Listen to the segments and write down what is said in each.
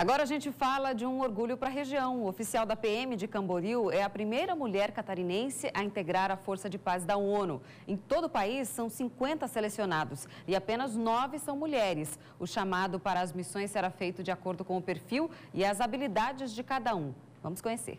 Agora a gente fala de um orgulho para a região. O oficial da PM de Camboriú é a primeira mulher catarinense a integrar a Força de Paz da ONU. Em todo o país, são 50 selecionados e apenas nove são mulheres. O chamado para as missões será feito de acordo com o perfil e as habilidades de cada um. Vamos conhecer.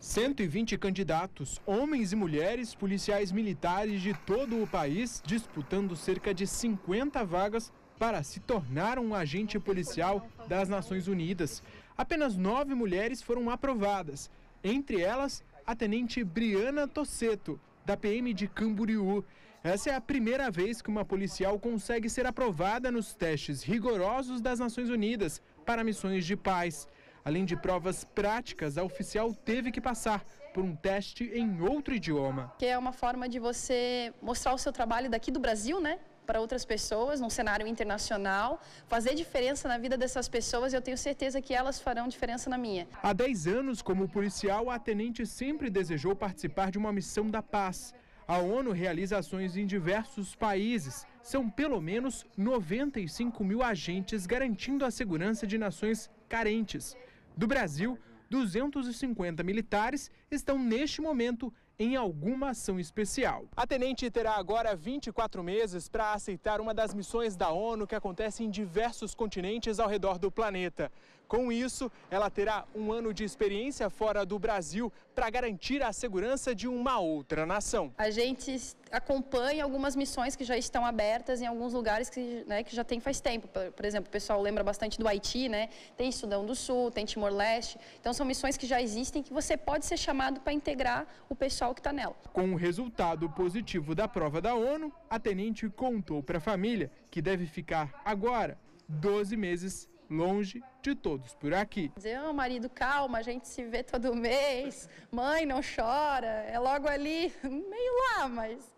120 candidatos, homens e mulheres, policiais militares de todo o país, disputando cerca de 50 vagas para se tornar um agente policial das Nações Unidas. Apenas nove mulheres foram aprovadas, entre elas a tenente Briana Tosseto, da PM de Camboriú. Essa é a primeira vez que uma policial consegue ser aprovada nos testes rigorosos das Nações Unidas para missões de paz. Além de provas práticas, a oficial teve que passar por um teste em outro idioma. Que é uma forma de você mostrar o seu trabalho daqui do Brasil, né? Para outras pessoas, num cenário internacional, fazer diferença na vida dessas pessoas, eu tenho certeza que elas farão diferença na minha. Há 10 anos, como policial, a tenente sempre desejou participar de uma missão da paz. A ONU realiza ações em diversos países. São pelo menos 95 mil agentes garantindo a segurança de nações carentes. Do Brasil, 250 militares estão neste momento em alguma ação especial. A tenente terá agora 24 meses para aceitar uma das missões da ONU que acontece em diversos continentes ao redor do planeta. Com isso, ela terá um ano de experiência fora do Brasil para garantir a segurança de uma outra nação. A gente acompanha algumas missões que já estão abertas em alguns lugares que, né, que já tem faz tempo. Por exemplo, o pessoal lembra bastante do Haiti, né? Tem Sudão do Sul, tem Timor-Leste. Então são missões que já existem que você pode ser chamado para integrar o pessoal que está nela. Com o resultado positivo da prova da ONU, a tenente contou para a família que deve ficar agora 12 meses longe de todos por aqui. Dizer, oh, marido, calma, a gente se vê todo mês, mãe, não chora, é logo ali, meio lá, mas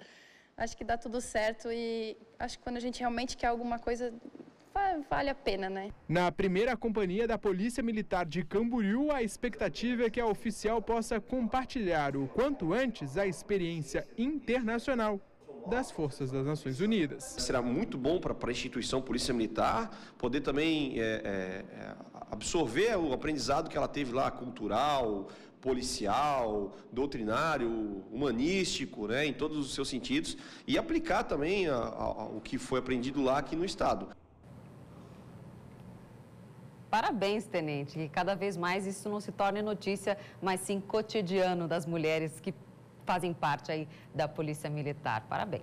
acho que dá tudo certo e acho que quando a gente realmente quer alguma coisa, vale a pena, né? Na primeira companhia da Polícia Militar de Camboriú, a expectativa é que a oficial possa compartilhar o quanto antes a experiência internacional das Forças das Nações Unidas. Será muito bom para a instituição Polícia Militar poder também é, é, é, absorver o aprendizado que ela teve lá, cultural, policial, doutrinário, humanístico, né, em todos os seus sentidos, e aplicar também a, a, o que foi aprendido lá aqui no Estado. Parabéns, Tenente, que cada vez mais isso não se torne notícia, mas sim cotidiano das mulheres que fazem parte aí da Polícia Militar. Parabéns.